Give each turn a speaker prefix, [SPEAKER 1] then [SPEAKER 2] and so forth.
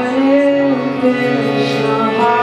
[SPEAKER 1] Hare Krishna